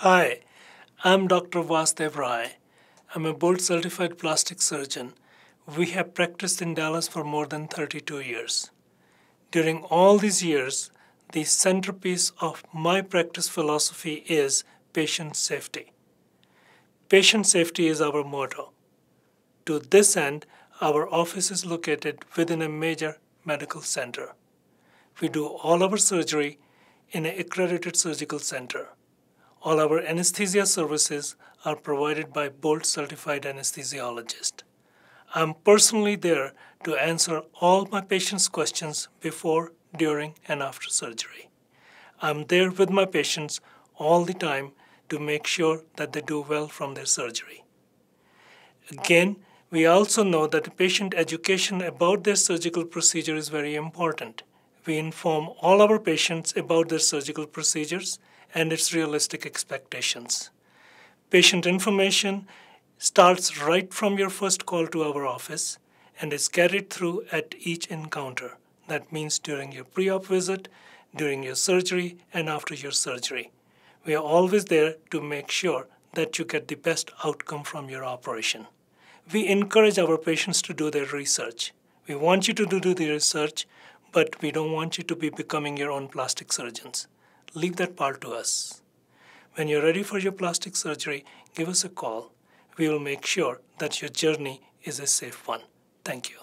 Hi, I'm Dr. Vasdev Rai. I'm a board certified plastic surgeon. We have practiced in Dallas for more than 32 years. During all these years, the centerpiece of my practice philosophy is patient safety. Patient safety is our motto. To this end, our office is located within a major medical center. We do all our surgery in an accredited surgical center. All our anesthesia services are provided by board certified anesthesiologists. I'm personally there to answer all my patients' questions before, during, and after surgery. I'm there with my patients all the time to make sure that they do well from their surgery. Again, we also know that patient education about their surgical procedure is very important. We inform all our patients about their surgical procedures and its realistic expectations. Patient information starts right from your first call to our office and is carried through at each encounter. That means during your pre op visit, during your surgery, and after your surgery. We are always there to make sure that you get the best outcome from your operation. We encourage our patients to do their research. We want you to do the research, but we don't want you to be becoming your own plastic surgeons leave that part to us. When you're ready for your plastic surgery, give us a call. We will make sure that your journey is a safe one. Thank you.